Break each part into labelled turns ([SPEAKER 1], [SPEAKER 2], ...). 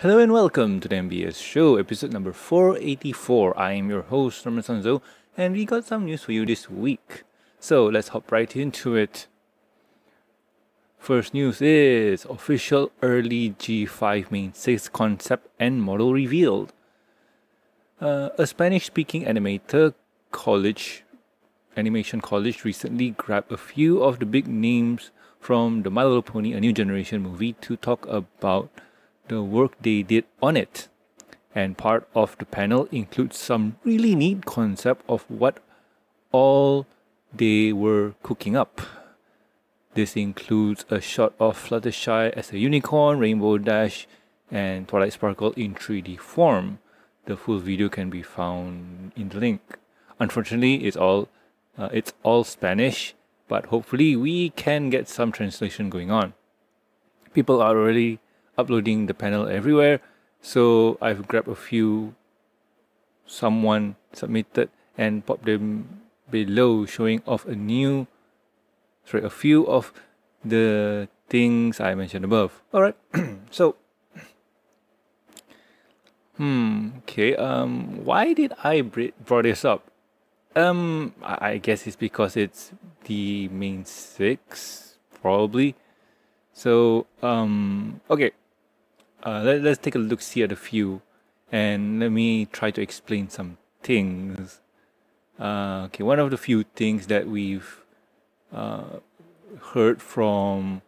[SPEAKER 1] Hello and welcome to the MBS show, episode number 484. I am your host, Norman Sanzo, and we got some news for you this week. So let's hop right into it. First news is official early G5 main 6 concept and model revealed. Uh, a Spanish speaking animator college animation college recently grabbed a few of the big names from the My Little Pony A New Generation movie to talk about the work they did on it. And part of the panel includes some really neat concept of what all they were cooking up. This includes a shot of Fluttershy as a unicorn, Rainbow Dash, and Twilight Sparkle in 3D form. The full video can be found in the link. Unfortunately, it's all uh, it's all Spanish, but hopefully we can get some translation going on. People are already uploading the panel everywhere. So I've grabbed a few someone submitted and popped them below showing off a new sorry a few of the things I mentioned above. Alright, so hmm okay um why did I brought this up? Um I guess it's because it's the main six probably. So um okay uh, let, let's take a look see at a few and let me try to explain some things. Uh, okay one of the few things that we've uh, heard from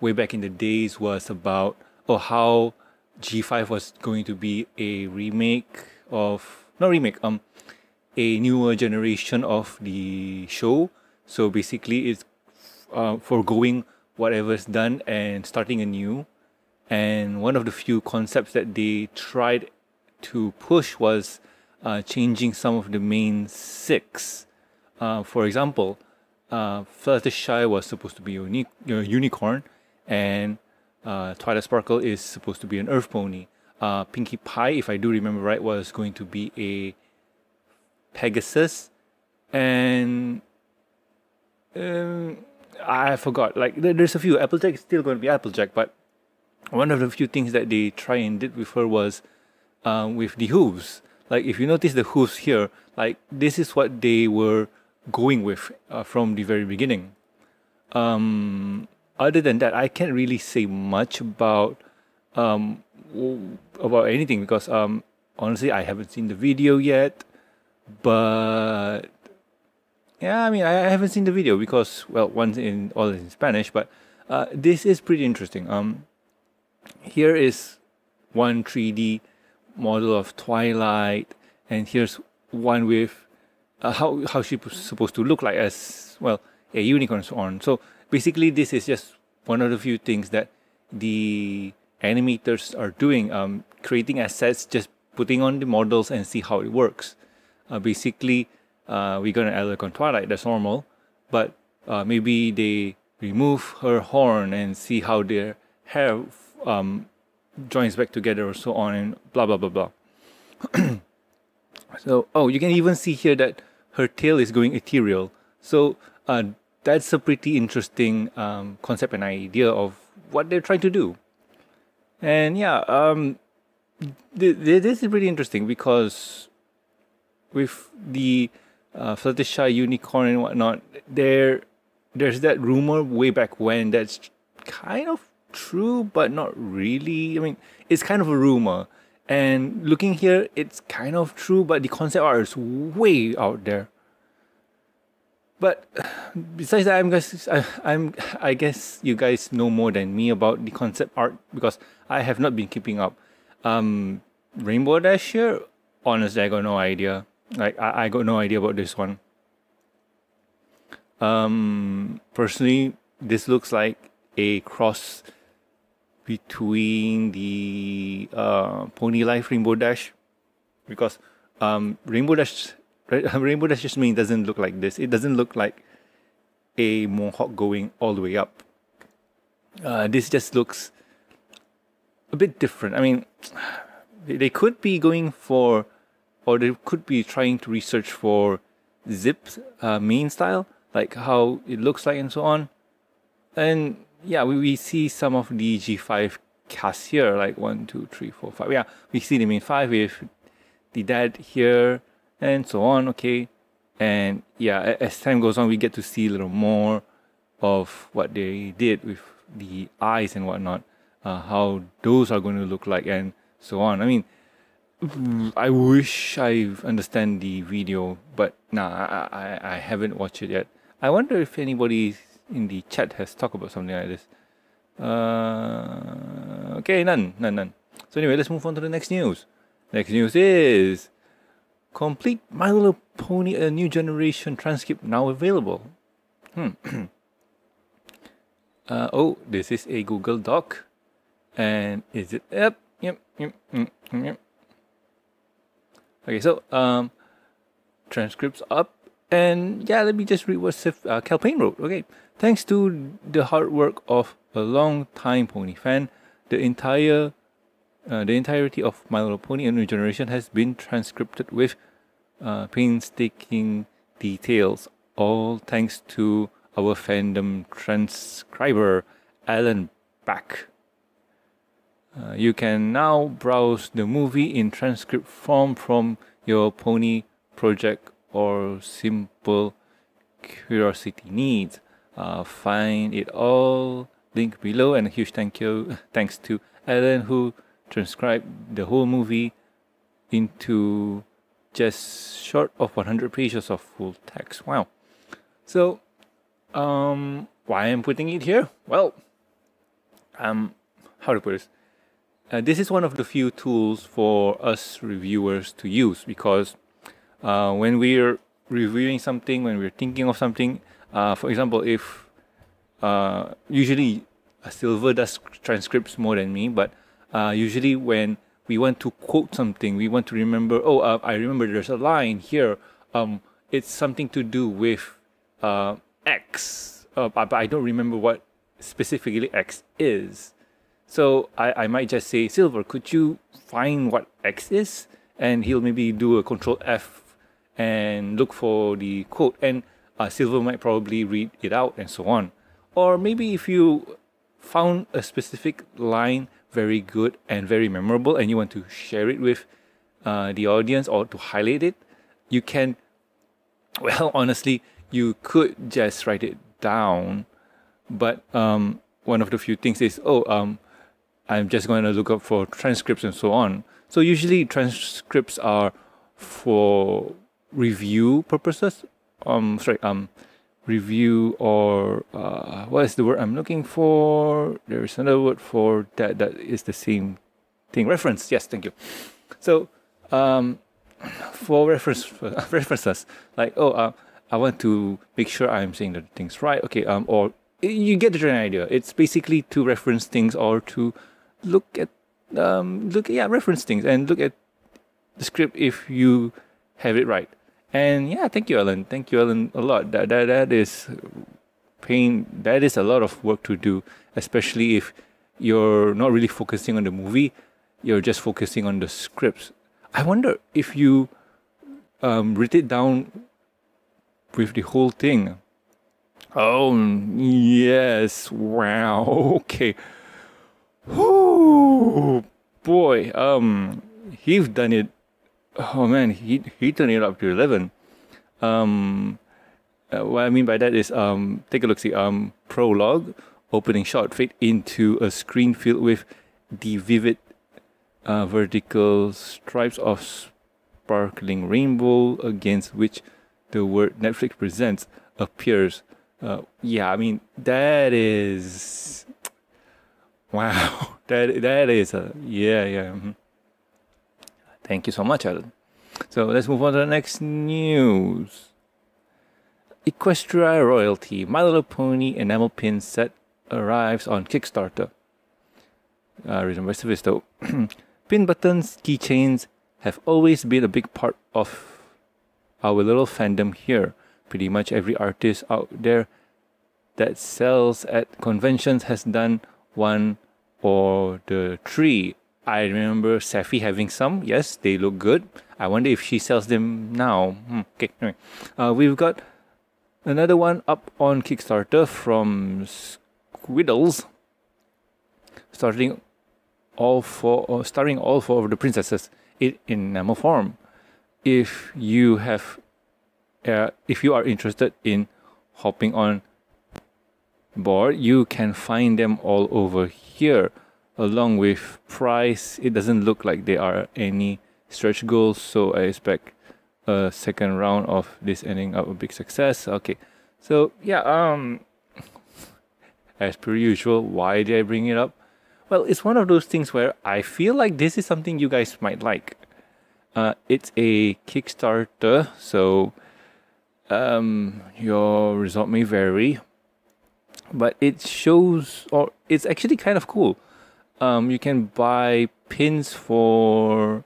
[SPEAKER 1] way back in the days was about oh how G5 was going to be a remake of not remake um a newer generation of the show. So basically it's uh, foregoing whatever's done and starting anew and one of the few concepts that they tried to push was uh, changing some of the main six. Uh, for example, uh, Fluttershy was supposed to be uni- a unicorn, and uh, Twilight Sparkle is supposed to be an Earth Pony. Uh, Pinkie Pie, if I do remember right, was going to be a Pegasus, and um, I forgot. Like there's a few. Applejack is still going to be Applejack, but one of the few things that they try and did with her was um, with the hooves. Like if you notice the hooves here, like this is what they were going with uh, from the very beginning. Um, other than that, I can't really say much about um, about anything because um, honestly, I haven't seen the video yet. But yeah, I mean, I haven't seen the video because well, one's in all is in Spanish, but uh, this is pretty interesting. Um, here is one 3D model of Twilight, and here's one with uh, how how she's supposed to look like as well a unicorn so on. So basically, this is just one of the few things that the animators are doing, um, creating assets, just putting on the models and see how it works. Uh, basically, uh, we're gonna add on Twilight, that's normal, but uh, maybe they remove her horn and see how their hair um, joins back together or so on and blah blah blah blah. so oh, you can even see here that her tail is going ethereal. So uh, that's a pretty interesting um, concept and idea of what they're trying to do. And yeah, um, th- th- this is pretty interesting because with the uh, Fluttershy unicorn and whatnot, there there's that rumor way back when that's kind of true, but not really. I mean, it's kind of a rumor. And looking here, it's kind of true, but the concept art is way out there. But besides that, I'm guys, I, I'm I guess you guys know more than me about the concept art because I have not been keeping up. Um, Rainbow Dash here, honestly, I got no idea. Like I, I got no idea about this one. Um, personally, this looks like a cross between the uh, Pony Life Rainbow Dash because um, Rainbow Dash Rainbow Dash just mean doesn't look like this. It doesn't look like a mohawk going all the way up. Uh, this just looks a bit different. I mean, they could be going for, or they could be trying to research for Zipp uh, mane style, like how it looks like and so on. And yeah, we, we see some of the G5 cast here, like one, two, three, four, five. Yeah, we see the main five with the dad here and so on. Okay, and yeah, as time goes on, we get to see a little more of what they did with the eyes and whatnot, uh, how those are going to look like, and so on. I mean, I wish I understand the video, but nah, I, I, I haven't watched it yet. I wonder if anybody in the chat has talked about something like this. Uh, okay, none, none, none. So anyway, let's move on to the next news. Next news is complete My Little Pony a new generation transcript now available. Hmm. uh, oh, this is a Google Doc, and is it? Yep, yep, yep, yep, yep. Okay, so um, transcripts up, and yeah, let me just read what Sif, uh, Cal wrote. Okay, thanks to the hard work of a long time pony fan, the entire uh, the entirety of My Little Pony: A New Generation has been transcribed with uh, painstaking details, all thanks to our fandom transcriber Alan Back. Uh, you can now browse the movie in transcript form from your Pony project or simple curiosity needs. Uh, find it all link below and a huge thank you thanks to Alan who transcribed the whole movie into just short of 100 pages of full text. Wow. So, um, why I'm putting it here? Well, um, how to put this? Uh, this is one of the few tools for us reviewers to use because uh, when we're reviewing something, when we're thinking of something, uh, for example, if uh, usually Silver does transcripts more than me, but uh, usually when we want to quote something, we want to remember, oh, uh, I remember there's a line here. Um, it's something to do with X, but I don't remember what specifically X is. So I, I might just say, Silver, could you find what X is? And he'll maybe do a control F and look for the quote. And uh, Silver might probably read it out and so on. Or maybe if you found a specific line very good and very memorable and you want to share it with uh, the audience or to highlight it, you can, well, honestly, you could just write it down. But um, one of the few things is, oh, um, I'm just going to look up for transcripts and so on. So usually transcripts are for review purposes. Um, sorry, um, review or uh, what is the word I'm looking for? There is another word for that that is the same thing. Reference. Yes, thank you. So um, for reference references, like oh, uh, I want to make sure I'm saying the things right. Okay. Um, or you get the general idea. It's basically to reference things or to look at um, look yeah reference things and look at the script if you have it right. And yeah, thank you, Alan. Thank you, Alan, a lot. That that that is pain. That is a lot of work to do, especially if you're not really focusing on the movie. You're just focusing on the scripts. I wonder if you um, write it down with the whole thing. Oh yes! Wow. Okay. Whoo, boy, um, he's done it. Oh man, he he turned it up to eleven. Um, uh, what I mean by that is, um, take a look. See, um, prologue, opening shot, fade into a screen filled with the vivid uh, vertical stripes of sparkling rainbow against which the word Netflix presents appears. Uh, yeah, I mean that is Wow, that that is a yeah yeah. Mm-hmm. Thank you so much, Alan. So let's move on to the next news. Equestria Royalty My Little Pony enamel pin set arrives on Kickstarter. Uh, written by Sethisto. pin buttons, keychains have always been a big part of our little fandom here. Pretty much every artist out there that sells at conventions has done one or the tree. I remember Safi having some. Yes, they look good. I wonder if she sells them now. Hmm, okay, anyway. Uh, we've got another one up on Kickstarter from Squiddles. Starting all four, or starring all four of the princesses in enamel form. If you have, uh, if you are interested in hopping on board, you can find them all over here, along with price. It doesn't look like there are any stretch goals, so I expect a second round of this ending up a big success. Okay, so yeah, um, as per usual, why did I bring it up? Well, it's one of those things where I feel like this is something you guys might like. Uh, it's a Kickstarter, so um, your result may vary, but it shows, or it's actually kind of cool. Um, you can buy pins for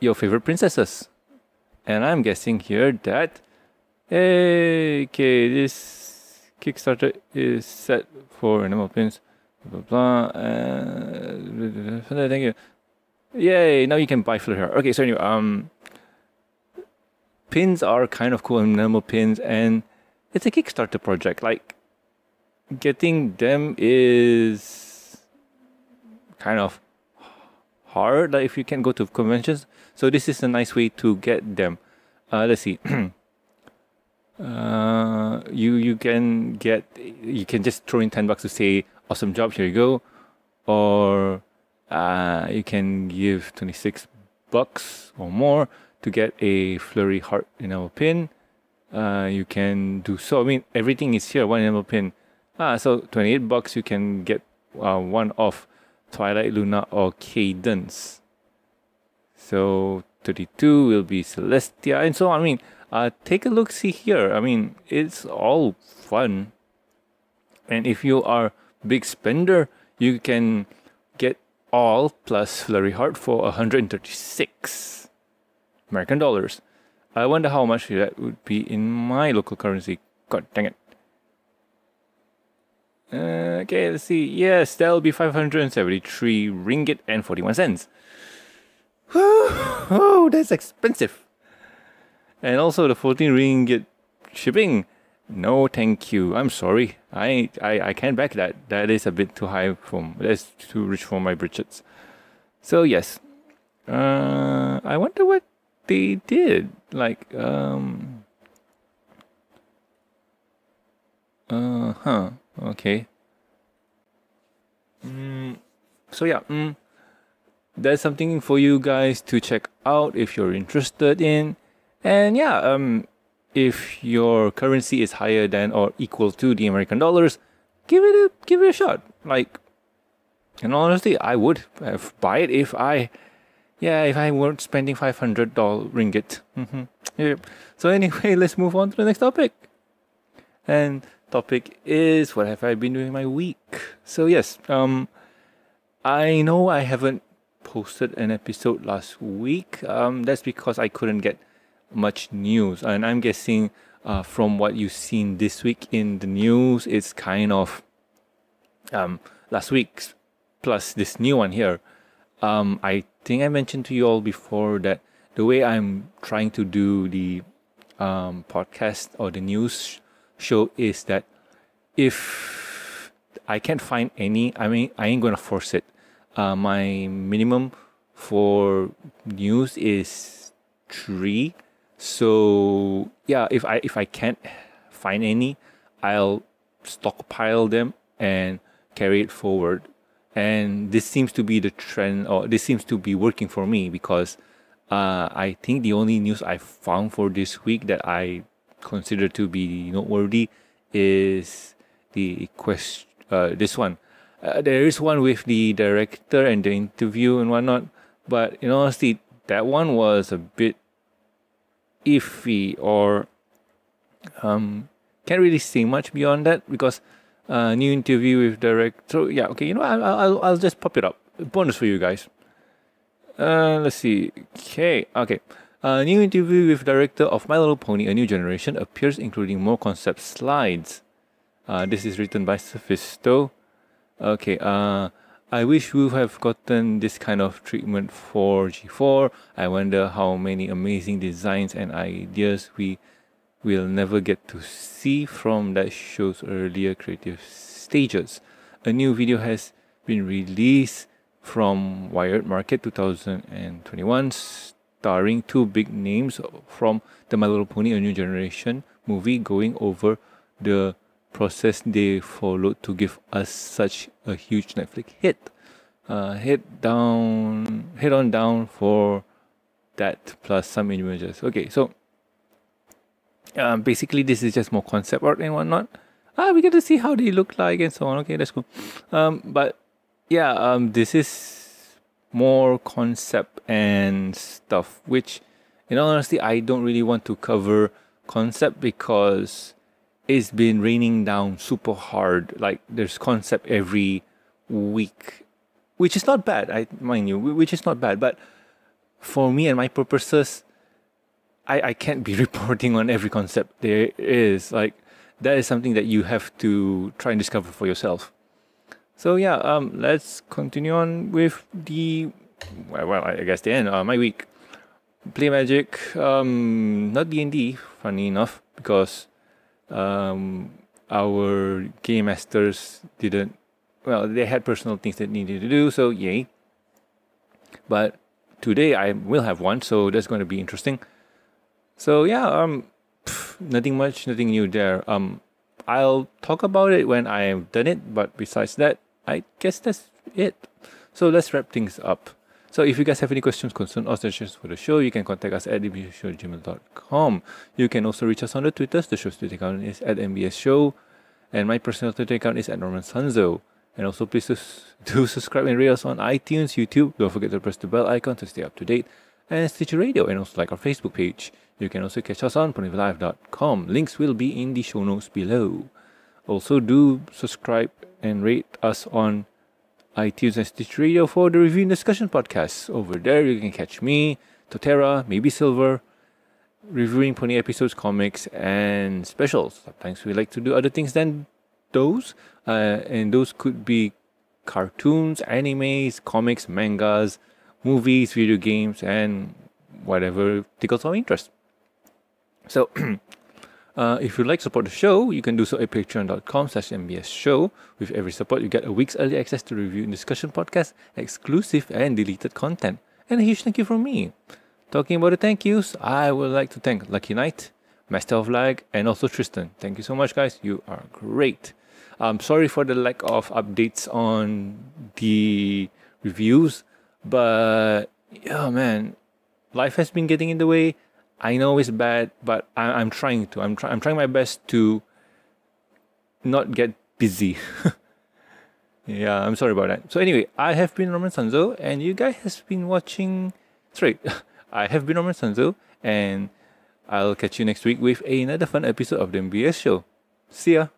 [SPEAKER 1] your favorite princesses, and I'm guessing here that okay, this Kickstarter is set for animal pins. Blah blah. blah uh, thank you. Yay! Now you can buy flutter. Okay, so anyway, um, pins are kind of cool, enamel pins, and it's a Kickstarter project. Like, getting them is kind of hard. Like, if you can go to conventions, so this is a nice way to get them. Uh, let's see. uh, you you can get you can just throw in ten bucks to say awesome job. Here you go, or uh, you can give twenty six bucks or more to get a flurry heart enamel pin. Uh, you can do so. I mean, everything is here. One enamel pin. Ah, so 28 bucks you can get uh, one of Twilight Luna or Cadance. So 32 will be Celestia and so on. I mean, uh, take a look, see here. I mean, it's all fun. And if you are big spender, you can get all plus Flurry Heart for 136. American dollars. I wonder how much that would be in my local currency. God dang it. Uh, okay, let's see. Yes, that'll be 573 ringgit and 41 cents. oh, that's expensive. And also the 14 ringgit shipping. No, thank you. I'm sorry. I, I, I can't back that. That is a bit too high from. That's too rich for my britches. So yes. Uh, I wonder what they did. Like, um, uh huh, okay. Mm, so yeah, mm, that's something for you guys to check out if you're interested in. And yeah, um, if your currency is higher than or equal to the American dollars, give it a give it a shot. Like, and honestly, I would buy it if I yeah, if I weren't spending five hundred dollar ringgit. Mm-hmm. Yep. So anyway, let's move on to the next topic. And topic is what have I been doing my week? So yes, um, I know I haven't posted an episode last week. Um, that's because I couldn't get much news, and I'm guessing uh, from what you've seen this week in the news, it's kind of um last week's plus this new one here. Um, I think I mentioned to you all before that the way I'm trying to do the um, podcast or the news show is that if I can't find any, I mean, I ain't gonna force it. Uh, my minimum for news is three. So yeah, if I if I can't find any, I'll stockpile them and carry it forward and this seems to be the trend or this seems to be working for me because uh, I think the only news I found for this week that I consider to be noteworthy is the quest uh, this one uh, there is one with the director and the interview and whatnot but in honesty that one was a bit iffy or um, can't really say much beyond that because uh, new interview with director. Yeah, okay. You know, I'll, I'll I'll just pop it up. Bonus for you guys. Uh, let's see. Okay, okay. A new interview with director of My Little Pony: A New Generation appears, including more concept slides. Uh, this is written by Sethisto. Okay. Uh, I wish we have gotten this kind of treatment for G4. I wonder how many amazing designs and ideas we we'll never get to see from that show's earlier creative stages. A new video has been released from Weird Market 2021, starring two big names from the My Little Pony A New Generation movie, going over the process they followed to give us such a huge Netflix hit. Uh, head down, head on down for that plus some images. Okay, so um, basically this is just more concept art and whatnot. Ah, we get to see how they look like and so on. Okay, that's cool. Um, but yeah, um, this is more concept and stuff, which, in all honesty, I don't really want to cover concept because it's been raining down super hard. Like there's concept every week, which is not bad. I mind you, which is not bad, but for me and my purposes, I, I can't be reporting on every concept there is. Like that is something that you have to try and discover for yourself. So yeah, um, let's continue on with the well, I guess the end. Uh, my week, play magic. Um, not D and D. Funny enough, because um, our game masters didn't. Well, they had personal things that needed to do. So yay. But today I will have one, so that's going to be interesting. So yeah, um, pff, nothing much, nothing new there. Um, I'll talk about it when I have done it, but besides that, I guess that's it. So let's wrap things up. So if you guys have any questions, concerns, or suggestions for the show, you can contact us at mbsshow@gmail.com. You can also reach us on the Twitters. The show's Twitter account is at MBS Show, and my personal Twitter account is at Norman Sanzo. And also please do subscribe and rate us on iTunes, YouTube. Don't forget to press the bell icon to stay up to date. And Stitcher Radio, and also like our Facebook page. You can also catch us on ponyvillelive.com. Links will be in the show notes below. Also, do subscribe and rate us on iTunes and Stitch Radio for the review and discussion podcasts. Over there, you can catch me, Totera, maybe Silver, reviewing pony episodes, comics, and specials. Sometimes we like to do other things than those, uh, and those could be cartoons, animes, comics, mangas, movies, video games, and whatever tickles our interest. So, uh, if you'd like to support the show, you can do so at patreon.com slash mbs show. With every support, you get a week's early access to review and discussion podcast, exclusive and deleted content. And a huge thank you from me. Talking about the thank yous, I would like to thank Lucky Knight, Master of Lag, and also Tristan. Thank you so much, guys. You are great. I'm sorry for the lack of updates on the reviews, but yeah, man, life has been getting in the way. I know it's bad, but I, am trying to. I'm, try, I'm trying my best to not get busy. yeah, I'm sorry about that. So anyway, I have been Norman Sanzo, and you guys has been watching. Straight, I have been Norman Sanzo, and I'll catch you next week with another fun episode of the MBS show. See ya.